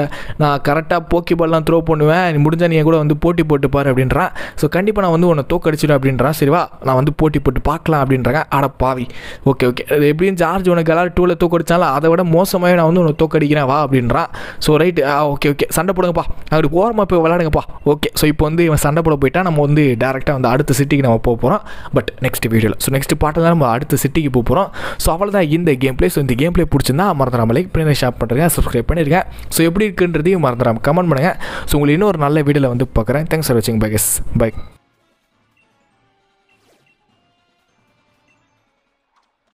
நான் கரெக்டாக போக்கி பால்லாம் த்ரோ பண்ணுவேன். நீ முடிஞ்சால் நீங்கள் கூட வந்து போட்டி போட்டு பாரு அப்படின்றான் ஸோ கண்டிப்பாக நான் வந்து உன்னை தோக்கடிச்சிடும் அப்படின்றான் சரிவா நான் வந்து போட்டி போட்டு பார்க்கலாம் அப்படின்றாங்க. ஆட பாவி. ஓகே ஓகே அது எப்படி ஜார்ஜ் உனக்கு எல்லாரும் டூவில் தோக்கடிச்சாலும் அதை விட மோசமாகவே நான் வந்து உனக்கு தோக்கடிக்கிறேன் வா அப்படின்றான் ஸோ ரைட் ஓகே ஓகே சண்டை போடுங்கப்பா. அப்படி ஓரமாக போய் விளாடுங்கப்பா ஓகே ஸோ இப்போ வந்து இவன் சண்டை போட போயிட்டா நம்ம வந்து டேரெக்டாக வந்து அடுத்த சிட்டிக்கு நம்ம போக போகிறோம் பட் நெக்ஸ்ட் வீடியோவில் ஸோ நெக்ஸ்ட் பாட்டில் தான் நம்ம அடுத்த சிட்டிக்கு போக போகிறோம் ஸோ அவ்வளோதான் இந்த கேம் பிளே ஸோ இந்த கேம் பிளே பிடிச்சிருந்தா மறந்துடாம லைக் பண்ணி ஷேர் பண்ணுறேன் சப்ஸ்கிரைப் பண்ணியிருக்கேன் ஸோ எப்படி இருக்குன்றதையும் மறந்துடாம கமெண்ட் பண்ணுங்கள் ஸோ உங்களுக்கு இன்னொரு நல்ல வீடியோவில் வந்து பார்க்குறேன். தேங்க்ஸ் ஃபார் வாட்சிங் பை கெஸ் பை